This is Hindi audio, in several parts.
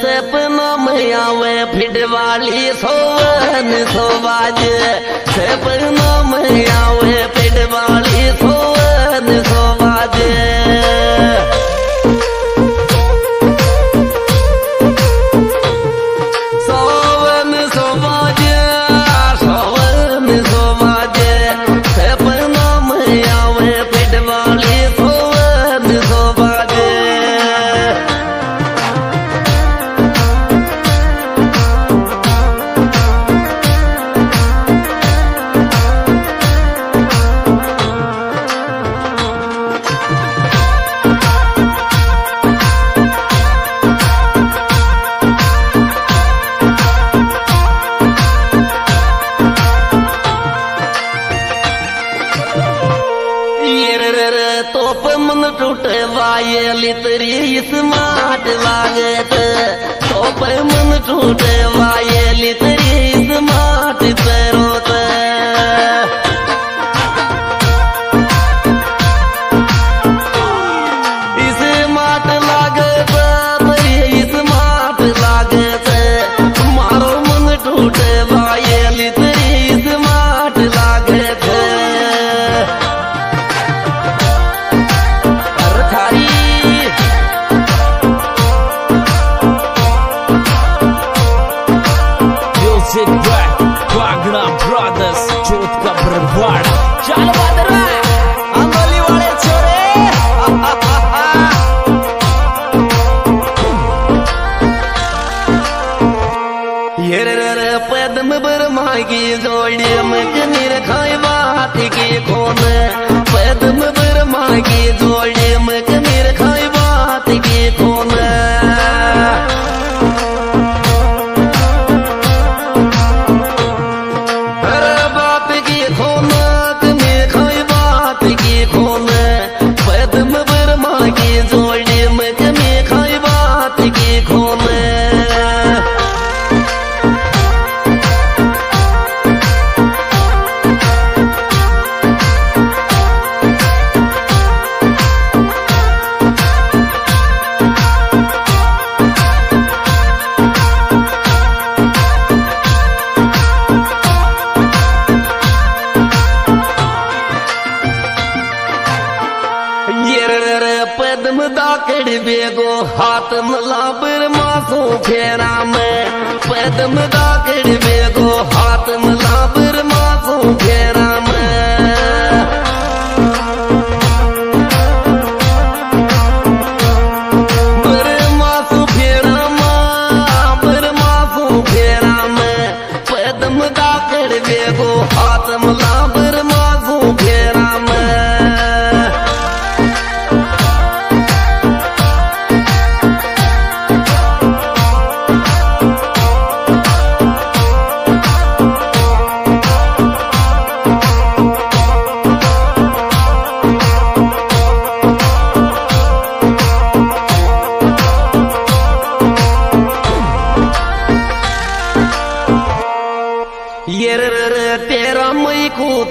सपना में आवे वाली सोवन सोबाज सपना में आवे फिट वाली सोवन सोबाज टूटे वाये लितरी स्मार्ट लागत पर मन टूटे वाये लितरी स्मार्ट तरोत Magnum Brothers. बेगो हाथ मलाबर मासू फेरा में पद्म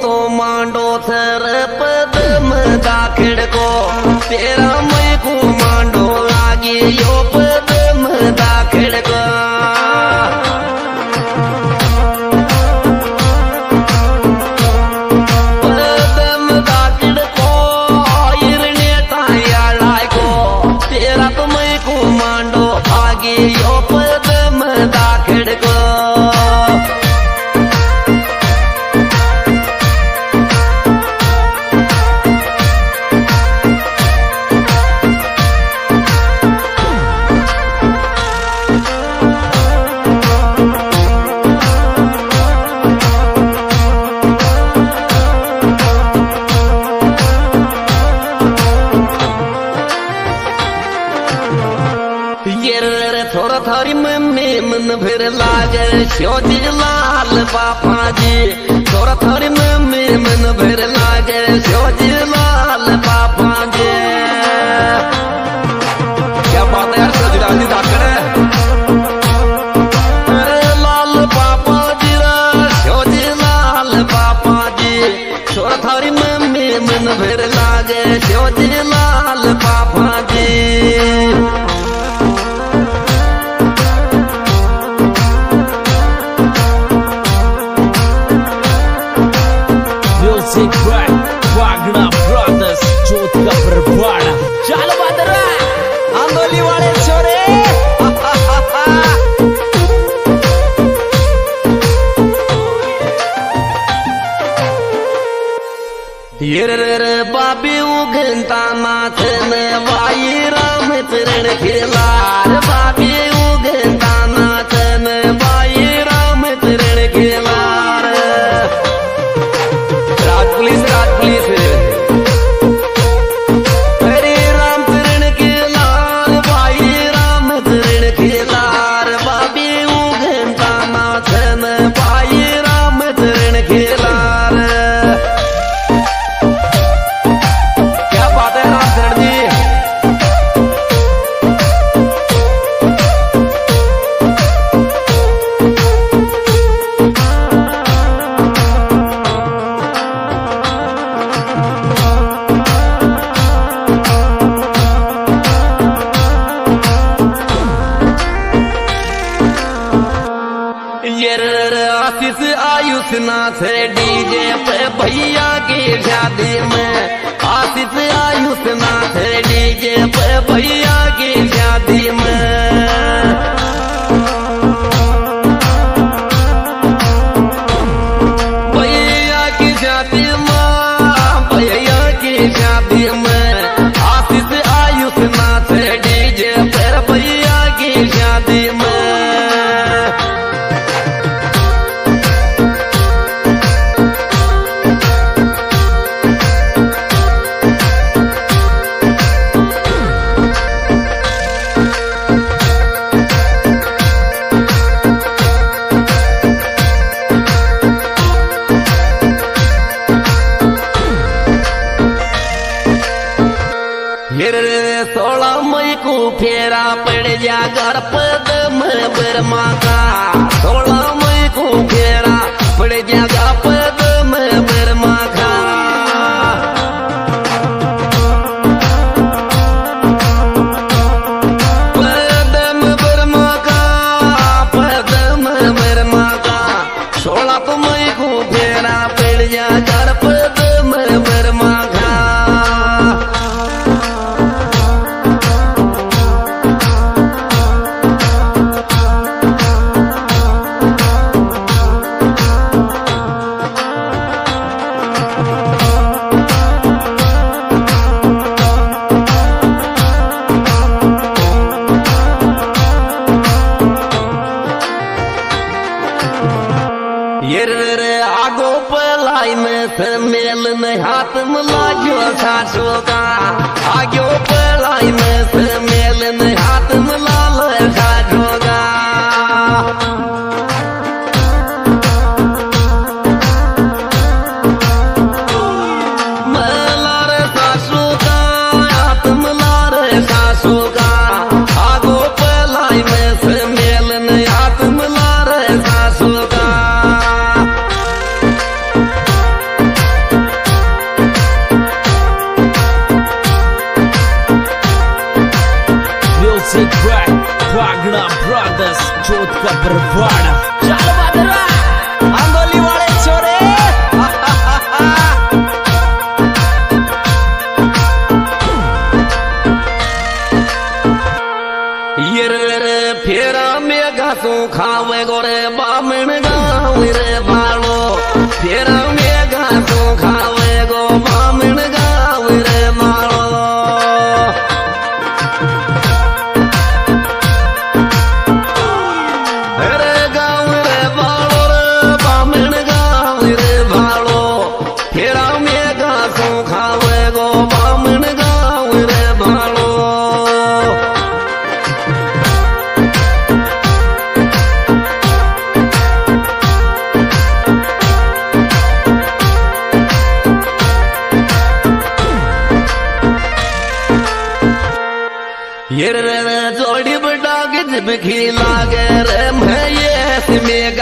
तो मांडो थर पदम दाखड़ को तेरा थारी मम्मी मन फिर लागे। श्योजी लाल बापा जी? थोड़ा थारी मम्मी मन फिर लागे। श्योजी लाल पापा जी? क्या बात है यार श्योजी लाल जी धाकड़ अरे लाल पापा जी श्योजी लाल पापा जी? थोड़ा थारी मम्मी मन फिर लागे। श्योजी लाल बि उघंदा में वाई राम चरण खिला I did. Sultan, Sultan, are you? कब्रवाड़ा चल बदरा अंगोली वाले छोरे ये रे फेरा में घासू खावे गोरे बामण गावे रे भी लागे रे मैं ये में